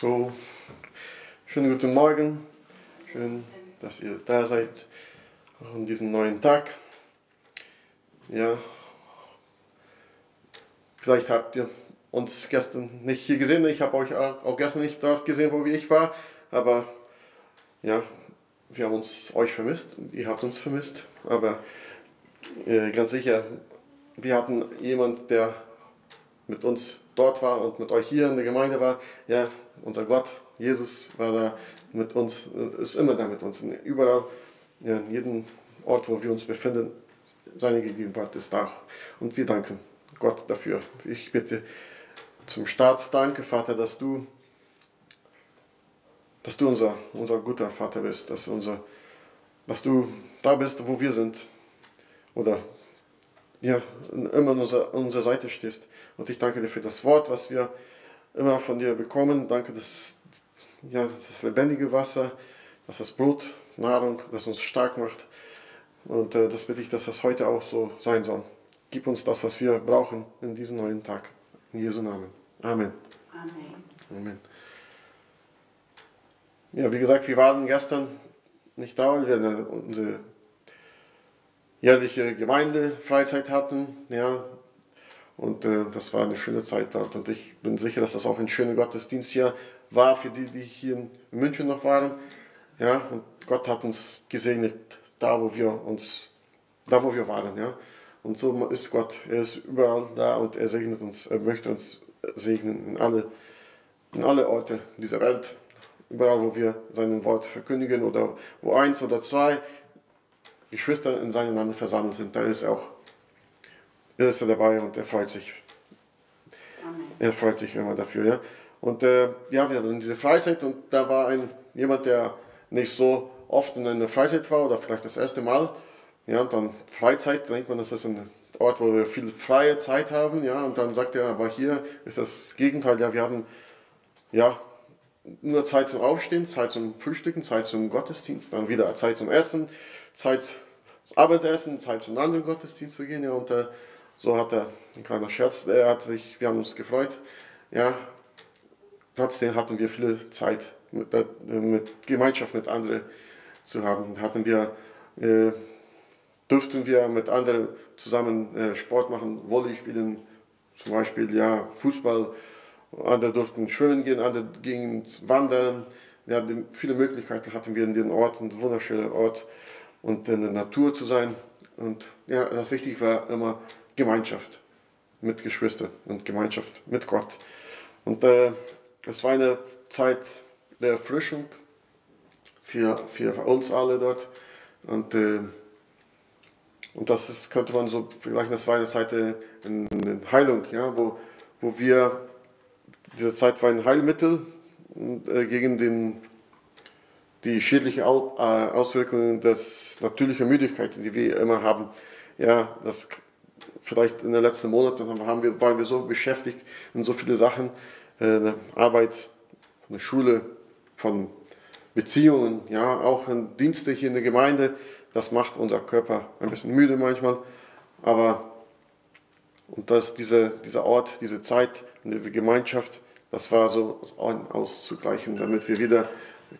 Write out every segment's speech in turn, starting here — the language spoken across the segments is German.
So, schönen guten Morgen. Schön, dass ihr da seid an diesem neuen Tag. Ja, vielleicht habt ihr uns gestern nicht hier gesehen. Ich habe euch auch gestern nicht dort gesehen, wo ich war. Aber ja, wir haben uns euch vermisst ihr habt uns vermisst. Aber äh, ganz sicher, wir hatten jemand, der mit uns dort war und mit euch hier in der Gemeinde war. Ja, unser Gott, Jesus war da mit uns, ist immer da mit uns. Überall, ja, in jedem Ort, wo wir uns befinden, seine Gegenwart ist da. Und wir danken Gott dafür. Ich bitte zum Start, danke Vater, dass du, dass du unser, unser guter Vater bist, dass, unser, dass du da bist, wo wir sind. Oder ja, immer an unserer, an unserer Seite stehst. Und ich danke dir für das Wort, was wir immer von dir bekommen. Danke, dass ja, das lebendige Wasser, dass das Brot, Nahrung, das uns stark macht. Und äh, das bitte ich, dass das heute auch so sein soll. Gib uns das, was wir brauchen in diesem neuen Tag. In Jesu Namen. Amen. Amen. Amen. Ja, wie gesagt, wir waren gestern nicht da, weil wir unsere jährliche Gemeindefreizeit hatten. Ja, und äh, das war eine schöne Zeit dort. Und ich bin sicher, dass das auch ein schöner Gottesdienst hier war für die, die hier in München noch waren. Ja, und Gott hat uns gesegnet, da wo wir uns, da wo wir waren. Ja. Und so ist Gott. Er ist überall da und er segnet uns. Er möchte uns segnen in alle, in alle Orte dieser Welt. Überall, wo wir sein Wort verkündigen oder wo eins oder zwei Geschwister in seinem Namen versammelt sind, da ist er auch er ist er dabei und er freut sich. Amen. Er freut sich immer dafür. Ja? Und äh, ja, wir hatten diese Freizeit und da war ein, jemand, der nicht so oft in einer Freizeit war oder vielleicht das erste Mal. Ja, und dann Freizeit, denkt man, das ist ein Ort, wo wir viel freie Zeit haben. Ja, und dann sagt er, aber hier ist das Gegenteil. Ja, wir haben ja nur Zeit zum Aufstehen, Zeit zum Frühstücken, Zeit zum Gottesdienst, dann wieder Zeit zum Essen, Zeit zum Abendessen, Zeit zum anderen Gottesdienst zu gehen. Ja, und äh, so hat er ein kleiner Scherz, er hat sich, wir haben uns gefreut. Ja, trotzdem hatten wir viel Zeit mit, äh, mit Gemeinschaft mit anderen zu haben. Hatten wir, äh, durften wir mit anderen zusammen äh, Sport machen, Volley spielen, zum Beispiel ja Fußball. Andere durften schwimmen gehen, andere gingen wandern. Hatten viele Möglichkeiten hatten wir in den Ort, ein wunderschöner Ort und in der Natur zu sein. Und ja, das Wichtige war immer Gemeinschaft mit Geschwistern und Gemeinschaft mit Gott. Und äh, es war eine Zeit der Erfrischung für, für uns alle dort. Und, äh, und das ist, könnte man so vergleichen, das war eine Zeit der Heilung, ja, wo, wo wir, diese Zeit war ein Heilmittel äh, gegen den, die schädlichen äh, Auswirkungen des natürlichen Müdigkeit, die wir immer haben. Ja, das vielleicht in den letzten Monaten haben wir, waren wir so beschäftigt in so viele Sachen, äh, Arbeit, der Schule, von Beziehungen, ja, auch in Dienste hier in der Gemeinde. Das macht unser Körper ein bisschen müde manchmal, aber und das, diese, dieser Ort, diese Zeit und diese Gemeinschaft, das war so auszugleichen, damit wir wieder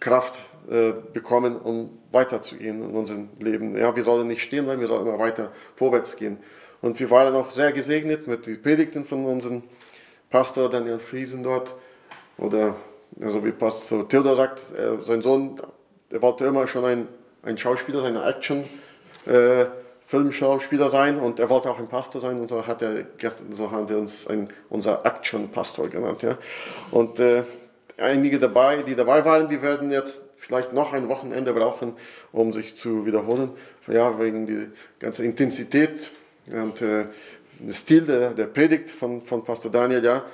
Kraft äh, bekommen, um weiterzugehen in unserem Leben. Ja, wir sollen nicht stehen bleiben, wir sollen immer weiter vorwärts gehen. Und wir waren auch sehr gesegnet mit den Predigten von unserem Pastor Daniel Friesen dort. Oder also wie Pastor Theodor sagt, äh, sein Sohn, der wollte immer schon ein, ein Schauspieler, ein Action. Äh, sein und er wollte auch ein Pastor sein und so hat er gestern so hat er uns ein, unser Action-Pastor genannt. Ja. Und äh, einige dabei, die dabei waren, die werden jetzt vielleicht noch ein Wochenende brauchen, um sich zu wiederholen. Ja, wegen der ganzen Intensität und äh, der Stil der, der Predigt von, von Pastor Daniel, ja,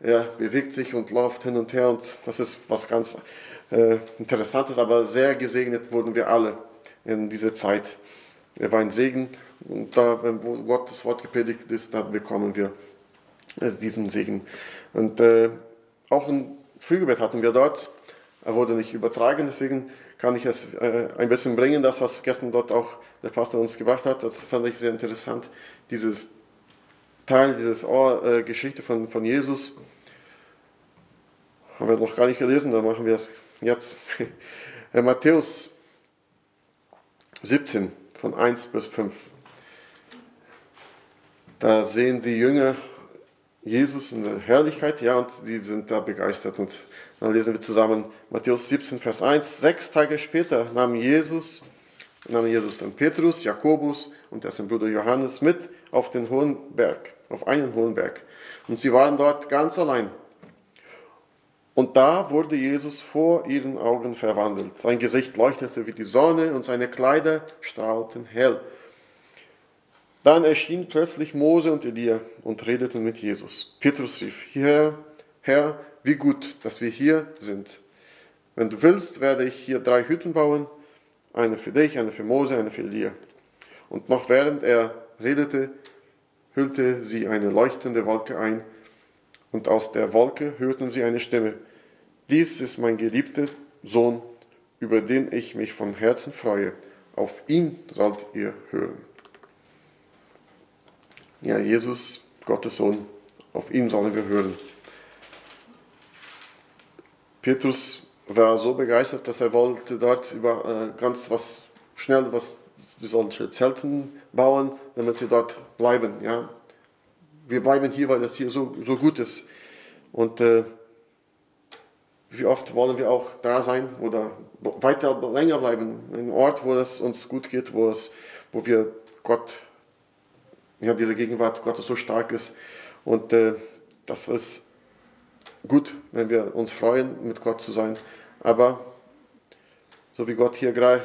er bewegt sich und läuft hin und her und das ist was ganz äh, Interessantes, aber sehr gesegnet wurden wir alle in dieser Zeit. Er war ein Segen und da, wenn Gott das Wort gepredigt ist, dann bekommen wir äh, diesen Segen. Und äh, auch ein Frühgebet hatten wir dort. Er wurde nicht übertragen, deswegen kann ich es äh, ein bisschen bringen, das, was gestern dort auch der Pastor uns gebracht hat. Das fand ich sehr interessant, dieses Teil, diese oh, äh, Geschichte von, von Jesus. haben wir noch gar nicht gelesen, dann machen wir es jetzt. Matthäus 17 von 1 bis 5. Da sehen die Jünger Jesus in der Herrlichkeit, ja, und die sind da begeistert. Und dann lesen wir zusammen Matthäus 17, Vers 1. Sechs Tage später nahm Jesus, nahm Jesus dann Petrus, Jakobus und dessen Bruder Johannes mit auf den hohen Berg, auf einen hohen Berg. Und sie waren dort ganz allein. Und da wurde Jesus vor ihren Augen verwandelt. Sein Gesicht leuchtete wie die Sonne und seine Kleider strahlten hell. Dann erschien plötzlich Mose und Elia und redeten mit Jesus. Petrus rief, Herr, Herr, wie gut, dass wir hier sind. Wenn du willst, werde ich hier drei Hütten bauen, eine für dich, eine für Mose, eine für Elia. Und noch während er redete, hüllte sie eine leuchtende Wolke ein, und aus der Wolke hörten sie eine Stimme. Dies ist mein geliebter Sohn, über den ich mich von Herzen freue. Auf ihn sollt ihr hören. Ja, Jesus, Gottes Sohn, auf ihn sollen wir hören. Petrus war so begeistert, dass er wollte dort über äh, ganz was schnell was solche Zelten bauen, damit sie dort bleiben. Ja, wir bleiben hier, weil das hier so, so gut ist. Und äh, wie oft wollen wir auch da sein oder weiter länger bleiben, ein Ort, wo es uns gut geht, wo es, wo wir Gott, ja, diese Gegenwart Gottes so stark ist. Und äh, das ist gut, wenn wir uns freuen, mit Gott zu sein. Aber so wie Gott hier gleich,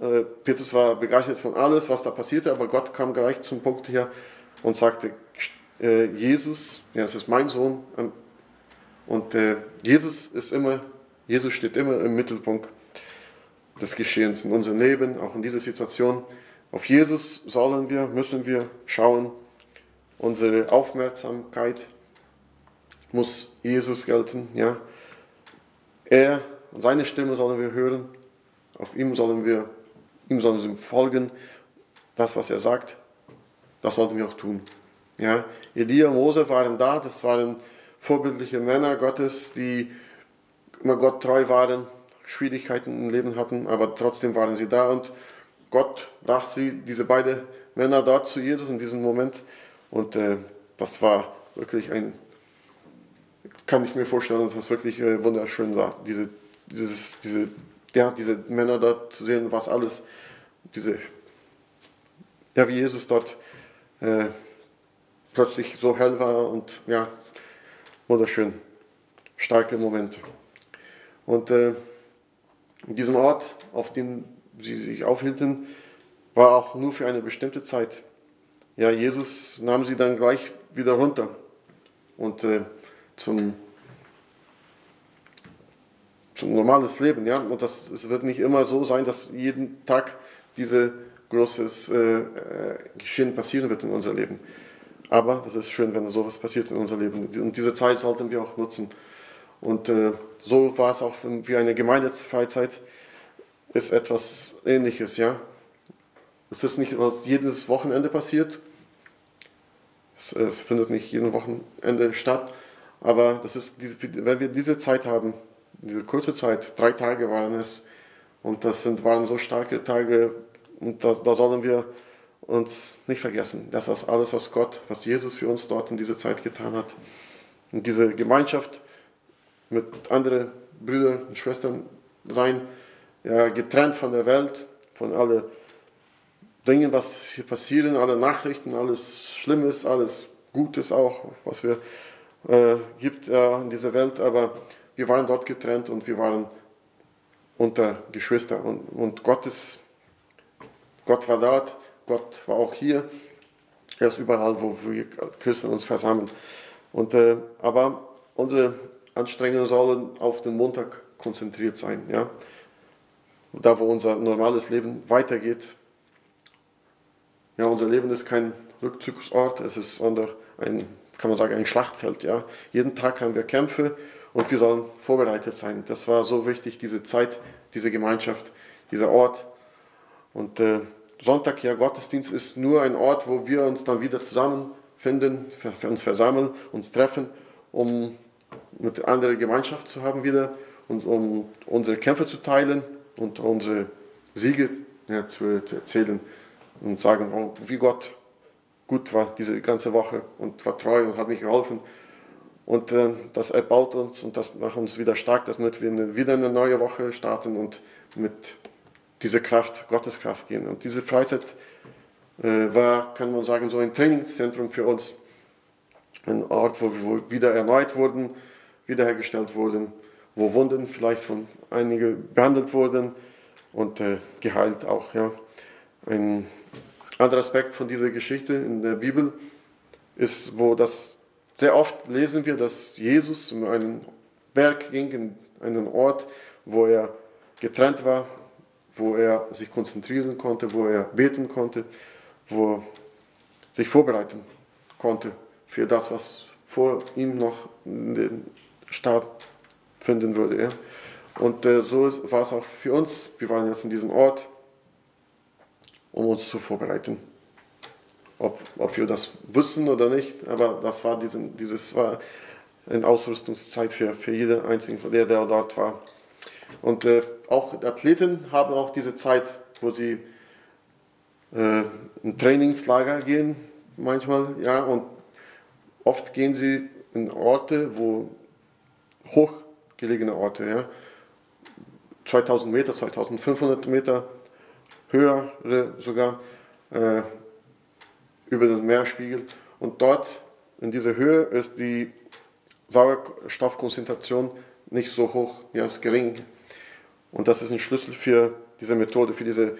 äh, Petrus war begeistert von alles, was da passierte, aber Gott kam gleich zum Punkt hier und sagte, äh, Jesus, ja, es ist mein Sohn, ähm, und äh, Jesus ist immer, Jesus steht immer im Mittelpunkt des Geschehens in unserem Leben, auch in dieser Situation. Auf Jesus sollen wir, müssen wir schauen. Unsere Aufmerksamkeit muss Jesus gelten. Ja? Er und seine Stimme sollen wir hören. Auf ihm sollen wir, ihm sollen wir folgen. Das, was er sagt, das sollten wir auch tun. Ja? Elia und Mose waren da, das waren vorbildliche Männer Gottes, die immer Gott treu waren, Schwierigkeiten im Leben hatten, aber trotzdem waren sie da und Gott brachte sie, diese beiden Männer dort zu Jesus in diesem Moment und äh, das war wirklich ein, kann ich mir vorstellen, dass das wirklich äh, wunderschön war, diese, dieses, diese, ja, diese Männer dort zu sehen, was alles, diese, ja, wie Jesus dort äh, plötzlich so hell war und ja, wunderschön, starke Moment. Und äh, diesen Ort, auf dem sie sich aufhielten, war auch nur für eine bestimmte Zeit. Ja, Jesus nahm sie dann gleich wieder runter und äh, zum, zum normales Leben. Ja? Und das, es wird nicht immer so sein, dass jeden Tag diese großes äh, äh Geschehen passieren wird in unser Leben. Aber das ist schön, wenn sowas passiert in unser Leben. Und diese Zeit sollten wir auch nutzen. Und äh, so war es auch wie eine Gemeindefreizeit, ist etwas Ähnliches, ja. Es ist nicht, was jedes Wochenende passiert. Es, es findet nicht jedes Wochenende statt. Aber das ist, wenn wir diese Zeit haben, diese kurze Zeit, drei Tage waren es, und das sind, waren so starke Tage, und da, da sollen wir uns nicht vergessen. Das ist alles, was Gott, was Jesus für uns dort in dieser Zeit getan hat. Und diese Gemeinschaft mit anderen Brüdern und Schwestern sein, ja, getrennt von der Welt, von allen Dingen, was hier passieren, alle Nachrichten, alles Schlimmes, alles Gutes auch, was wir äh, gibt äh, in dieser Welt. Aber wir waren dort getrennt und wir waren unter Geschwister und, und Gott, Gott war dort Gott war auch hier. Er ist überall, wo wir Christen uns versammeln. Und, äh, aber unsere Anstrengungen sollen auf den Montag konzentriert sein. Ja? Da, wo unser normales Leben weitergeht. Ja, unser Leben ist kein Rückzugsort, es ist ein, kann man sagen, ein Schlachtfeld. Ja? Jeden Tag haben wir Kämpfe und wir sollen vorbereitet sein. Das war so wichtig, diese Zeit, diese Gemeinschaft, dieser Ort. Und äh, Sonntag, ja, Gottesdienst ist nur ein Ort, wo wir uns dann wieder zusammenfinden, uns versammeln, uns treffen, um mit anderen Gemeinschaft zu haben wieder und um unsere Kämpfe zu teilen und unsere Siege ja, zu erzählen und sagen, oh, wie Gott gut war diese ganze Woche und war treu und hat mich geholfen. Und äh, das erbaut uns und das macht uns wieder stark, damit wir wieder eine neue Woche starten und mit dieser Kraft, Gottes Kraft gehen. Und diese Freizeit äh, war, kann man sagen, so ein Trainingszentrum für uns. Ein Ort, wo wir wieder erneut wurden, wiederhergestellt wurden, wo Wunden vielleicht von einigen behandelt wurden und äh, geheilt auch. Ja. Ein anderer Aspekt von dieser Geschichte in der Bibel ist, wo das sehr oft lesen wir, dass Jesus in einen Berg ging, in einen Ort, wo er getrennt war, wo er sich konzentrieren konnte, wo er beten konnte, wo er sich vorbereiten konnte für das, was vor ihm noch den stattfinden würde. Ja. Und äh, so war es auch für uns. Wir waren jetzt in diesem Ort, um uns zu vorbereiten. Ob, ob wir das wussten oder nicht, aber das war diesen, dieses war eine Ausrüstungszeit für, für jeden einzigen, der, der dort war. Und äh, auch Athleten haben auch diese Zeit, wo sie äh, in Trainingslager gehen, manchmal, ja, und oft gehen sie in Orte, wo hochgelegene Orte, ja, 2000 Meter, 2500 Meter, höhere sogar, äh, über den Meerspiegel. Und dort in dieser Höhe ist die Sauerstoffkonzentration nicht so hoch, ja, ist gering. Und das ist ein Schlüssel für diese Methode, für diese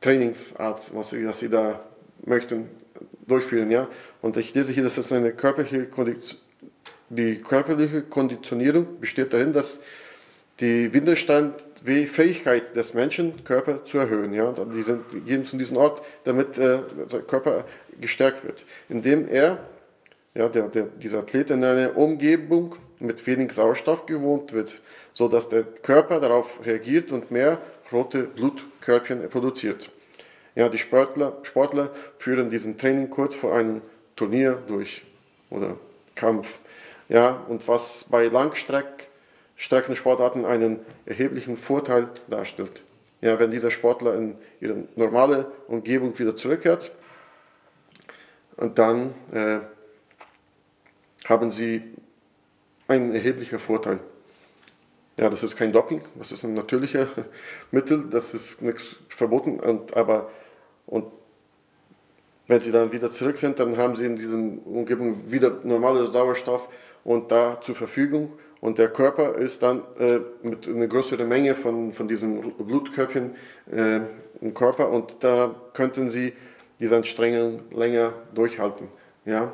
Trainingsart, was sie, was sie da möchten durchführen. Ja? Und ich lese hier, dass das eine körperliche Kondition, die körperliche Konditionierung besteht darin, dass die Widerstandsfähigkeit des Menschen, Körper zu erhöhen. Ja? Die, sind, die gehen zu diesem Ort, damit äh, der Körper gestärkt wird, indem er, ja, der, der, dieser Athlet in einer Umgebung mit wenig Sauerstoff gewohnt wird, sodass der Körper darauf reagiert und mehr rote Blutkörbchen produziert. Ja, die Sportler, Sportler führen diesen Training kurz vor einem Turnier durch oder Kampf. Ja, und was bei Langstreckensportarten einen erheblichen Vorteil darstellt. Ja, wenn dieser Sportler in ihre normale Umgebung wieder zurückkehrt, dann äh, haben sie einen erheblichen Vorteil. Ja, das ist kein Doping, das ist ein natürlicher Mittel, das ist nichts verboten, und, aber und wenn sie dann wieder zurück sind, dann haben sie in dieser Umgebung wieder normalen Sauerstoff und da zur Verfügung und der Körper ist dann äh, mit einer größeren Menge von, von diesen Blutkörpchen äh, im Körper und da könnten sie diese Anstrengungen länger durchhalten. Ja?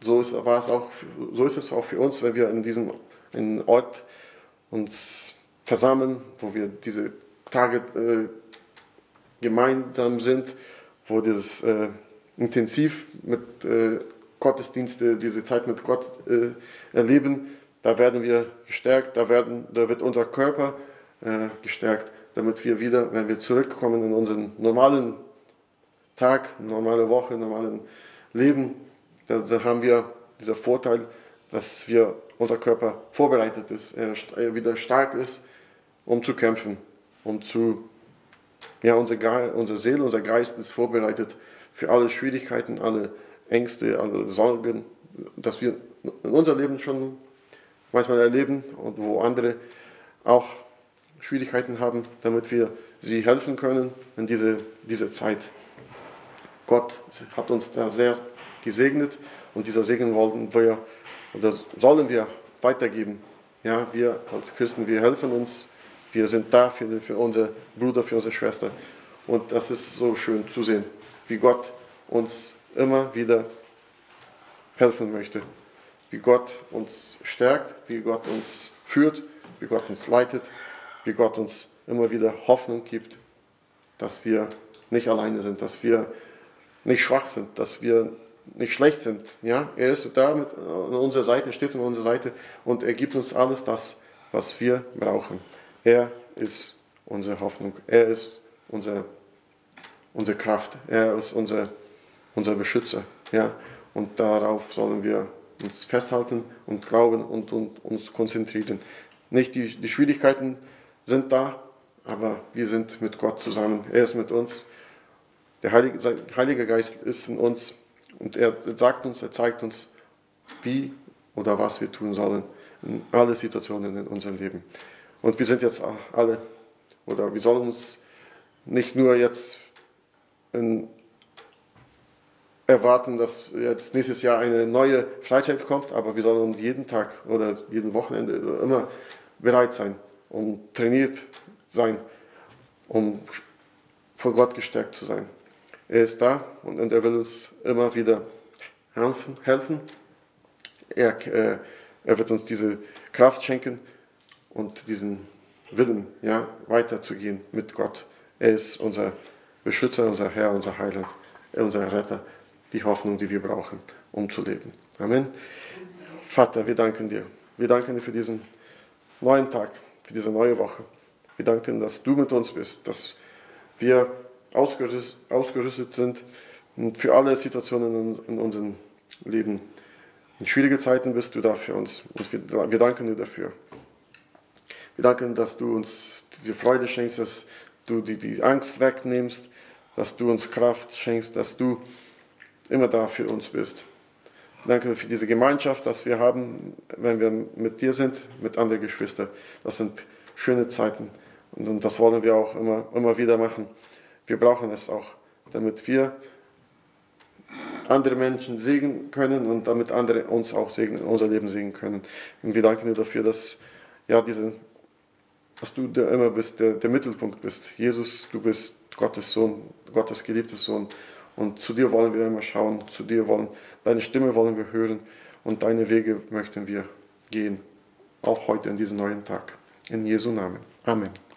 So, ist, war es auch, so ist es auch für uns, wenn wir in diesem in Ort uns versammeln, wo wir diese Tage äh, gemeinsam sind, wo dieses äh, intensiv mit äh, Gottesdienste, diese Zeit mit Gott äh, erleben, da werden wir gestärkt, da, werden, da wird unser Körper äh, gestärkt, damit wir wieder, wenn wir zurückkommen in unseren normalen Tag, normale Woche, normalen Leben, da, da haben wir dieser Vorteil, dass wir unser Körper vorbereitet ist, er wieder stark ist, um zu kämpfen, um zu, ja, unsere, unsere Seele, unser Geist ist vorbereitet für alle Schwierigkeiten, alle Ängste, alle Sorgen, dass wir in unser Leben schon manchmal erleben und wo andere auch Schwierigkeiten haben, damit wir sie helfen können in diese, diese Zeit. Gott hat uns da sehr gesegnet und dieser Segen wollen wir oder sollen wir weitergeben. Ja, wir als Christen, wir helfen uns, wir sind da für, für unsere Bruder, für unsere Schwester. Und das ist so schön zu sehen, wie Gott uns immer wieder helfen möchte. Wie Gott uns stärkt, wie Gott uns führt, wie Gott uns leitet, wie Gott uns immer wieder Hoffnung gibt, dass wir nicht alleine sind, dass wir nicht schwach sind, dass wir nicht schlecht sind. Ja? Er ist da mit, an unserer Seite, steht an unserer Seite und er gibt uns alles das, was wir brauchen. Er ist unsere Hoffnung, er ist unser, unsere Kraft, er ist unser, unser Beschützer. Ja? Und darauf sollen wir uns festhalten und glauben und, und uns konzentrieren. Nicht die, die Schwierigkeiten sind da, aber wir sind mit Gott zusammen. Er ist mit uns. Der Heilige, Heilige Geist ist in uns und er sagt uns, er zeigt uns, wie oder was wir tun sollen in alle Situationen in unserem Leben. Und wir sind jetzt alle, oder wir sollen uns nicht nur jetzt in erwarten, dass jetzt nächstes Jahr eine neue Freizeit kommt, aber wir sollen jeden Tag oder jeden Wochenende immer bereit sein, um trainiert sein, um vor Gott gestärkt zu sein. Er ist da und, er will uns immer wieder helfen. helfen. Er, äh, er wird uns diese Kraft schenken und diesen Willen, ja, weiterzugehen mit Gott. Er ist unser Beschützer, unser Herr, unser Heiland, unser Retter die Hoffnung, die wir brauchen, um zu leben. Amen. Vater, wir danken dir. Wir danken dir für diesen neuen Tag, für diese neue Woche. Wir danken, dass du mit uns bist, dass wir ausgerüstet sind für alle Situationen in unserem Leben. In schwierigen Zeiten bist du da für uns und wir danken dir dafür. Wir danken, dass du uns diese Freude schenkst, dass du die, die Angst wegnimmst, dass du uns Kraft schenkst, dass du immer da für uns bist. Danke für diese Gemeinschaft, dass wir haben, wenn wir mit dir sind, mit anderen Geschwistern. Das sind schöne Zeiten und, das wollen wir auch immer, immer wieder machen. Wir brauchen es auch, damit wir andere Menschen segnen können und damit andere uns auch segnen, unser Leben segnen können. Und wir danken dir dafür, dass, ja, diese, dass du der immer bist, der, der Mittelpunkt bist. Jesus, du bist Gottes Sohn, Gottes geliebter Sohn. Und zu dir wollen wir immer schauen, zu dir wollen, deine Stimme wollen wir hören und deine Wege möchten wir gehen. Auch heute in diesem neuen Tag. In Jesu Namen. Amen.